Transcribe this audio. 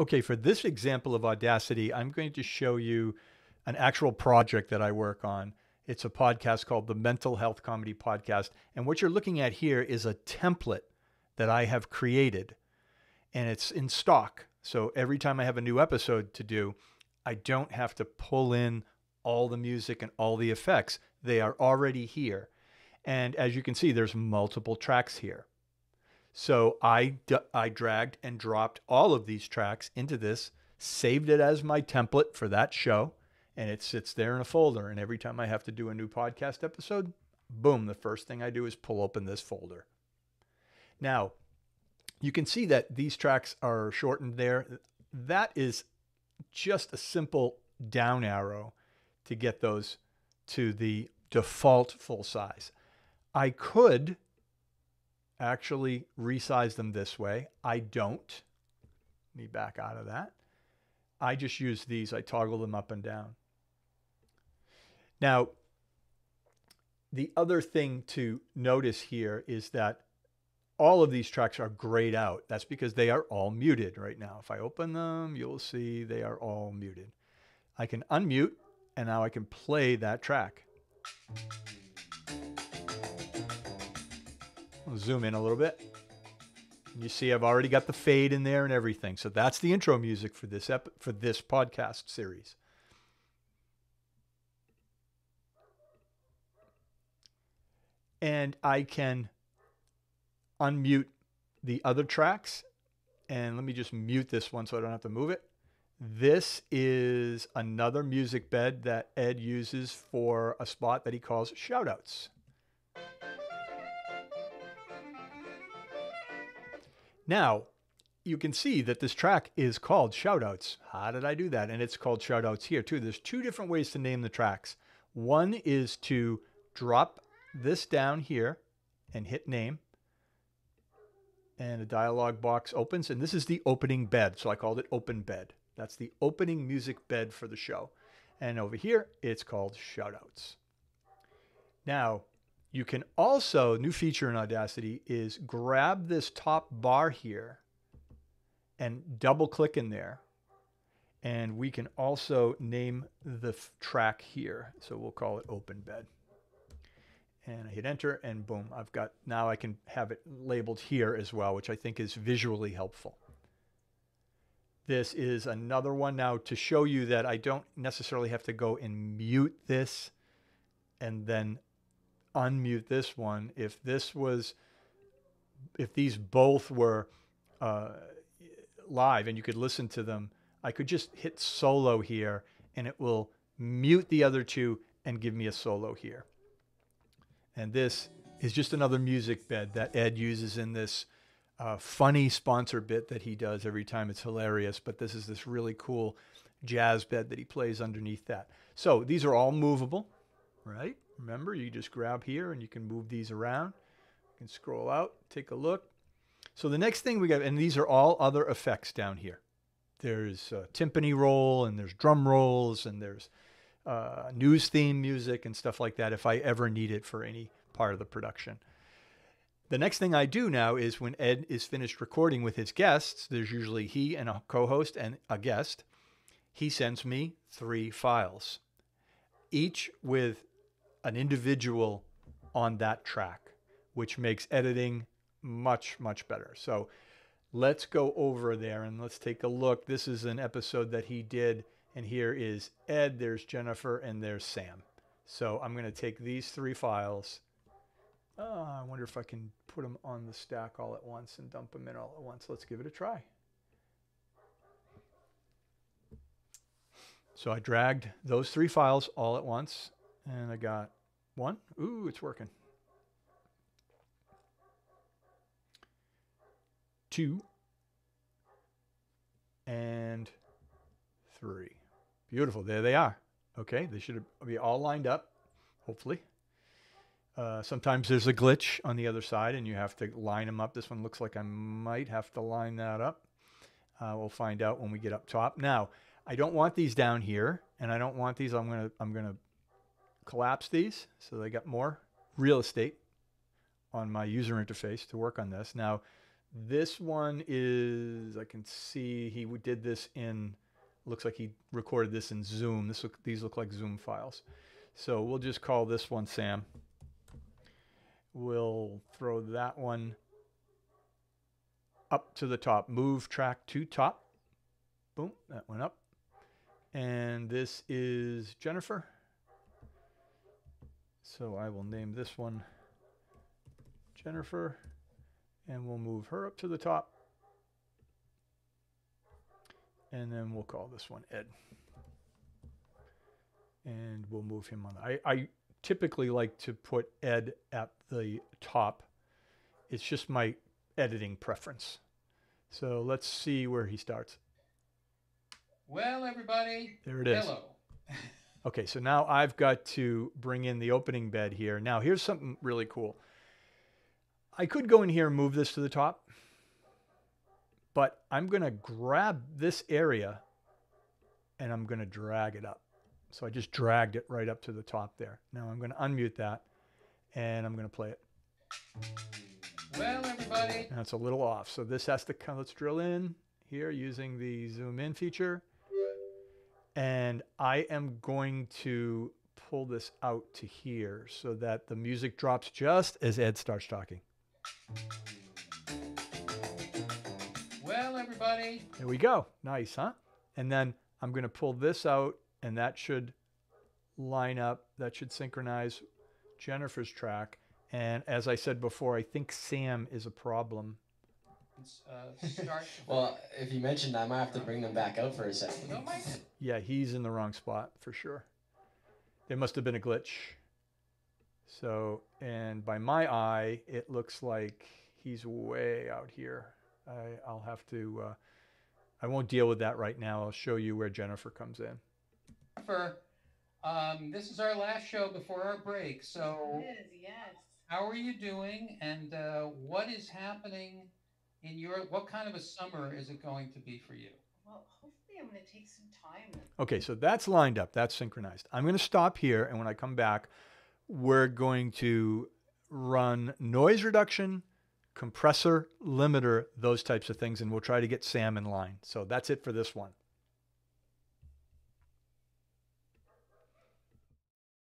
Okay, for this example of Audacity, I'm going to show you an actual project that I work on. It's a podcast called the Mental Health Comedy Podcast. And what you're looking at here is a template that I have created, and it's in stock. So every time I have a new episode to do, I don't have to pull in all the music and all the effects. They are already here. And as you can see, there's multiple tracks here. So I, I dragged and dropped all of these tracks into this, saved it as my template for that show, and it sits there in a folder. And every time I have to do a new podcast episode, boom, the first thing I do is pull open this folder. Now, you can see that these tracks are shortened there. That is just a simple down arrow to get those to the default full size. I could actually resize them this way. I don't. Let me back out of that. I just use these. I toggle them up and down. Now, the other thing to notice here is that all of these tracks are grayed out. That's because they are all muted right now. If I open them, you'll see they are all muted. I can unmute and now I can play that track. I'll zoom in a little bit. You see I've already got the fade in there and everything. So that's the intro music for this ep- for this podcast series. And I can unmute the other tracks. And let me just mute this one so I don't have to move it. This is another music bed that Ed uses for a spot that he calls shoutouts. Now, you can see that this track is called Shoutouts. How did I do that? And it's called Shoutouts here too. There's two different ways to name the tracks. One is to drop this down here and hit name and a dialog box opens. And this is the opening bed. So I called it open bed. That's the opening music bed for the show. And over here, it's called shoutouts. Now, you can also, new feature in Audacity is grab this top bar here and double click in there. And we can also name the track here. So we'll call it open bed and I hit enter and boom, I've got, now I can have it labeled here as well, which I think is visually helpful. This is another one now to show you that I don't necessarily have to go and mute this and then unmute this one. If this was, if these both were uh, live and you could listen to them, I could just hit solo here and it will mute the other two and give me a solo here. And this is just another music bed that Ed uses in this uh, funny sponsor bit that he does every time. It's hilarious, but this is this really cool jazz bed that he plays underneath that. So these are all movable, right? Remember, you just grab here and you can move these around. You can scroll out, take a look. So the next thing we got, and these are all other effects down here. There's a timpani roll, and there's drum rolls, and there's uh, news theme music and stuff like that if I ever need it for any part of the production. The next thing I do now is when Ed is finished recording with his guests, there's usually he and a co host and a guest. He sends me three files, each with an individual on that track, which makes editing much, much better. So let's go over there and let's take a look. This is an episode that he did and here is Ed, there's Jennifer, and there's Sam. So I'm going to take these three files. Oh, I wonder if I can put them on the stack all at once and dump them in all at once. Let's give it a try. So I dragged those three files all at once, and I got one. Ooh, it's working. Two. And three. Beautiful. There they are. Okay, they should be all lined up, hopefully. Uh, sometimes there's a glitch on the other side and you have to line them up. This one looks like I might have to line that up. Uh, we'll find out when we get up top. Now, I don't want these down here and I don't want these. I'm going to, I'm going to collapse these so they got more real estate on my user interface to work on this. Now, This one is, I can see he did this in, looks like he recorded this in Zoom. This look, these look like Zoom files. So we'll just call this one Sam. We'll throw that one up to the top. Move track to top. Boom, that went up. And this is Jennifer. So I will name this one Jennifer and we'll move her up to the top. And then we'll call this one Ed. And we'll move him on. I, I typically like to put Ed at the top. It's just my editing preference. So let's see where he starts. Well, everybody, There it is. hello. Okay, so now I've got to bring in the opening bed here. Now, here's something really cool. I could go in here and move this to the top, but I'm going to grab this area and I'm going to drag it up. So I just dragged it right up to the top there. Now I'm going to unmute that and I'm going to play it. Well, everybody, Now it's a little off. So this has to come, let's drill in here using the zoom in feature. And I am going to pull this out to here so that the music drops just as Ed starts talking. well, everybody, There we go. Nice, huh? And then I'm going to pull this out and that should line up. That should synchronize Jennifer's track. And as I said before, I think Sam is a problem. Let's uh, start. Well, if you mentioned, that, I might have to bring them back out for a second. Yeah, he's in the wrong spot for sure. There must have been a glitch. So, and by my eye, it looks like he's way out here. I, I'll have to, uh, I won't deal with that right now. I'll show you where Jennifer comes in. For, um, this is our last show before our break. So, It is, yes. how are you doing? And uh, what is happening in your? What kind of a summer is it going to be for you? Well, hopefully I'm going to take some time. Okay, so that's lined up. That's synchronized. I'm going to stop here, and when I come back, we're going to run noise reduction, compressor, limiter, those types of things, and we'll try to get Sam in line. So that's it for this one.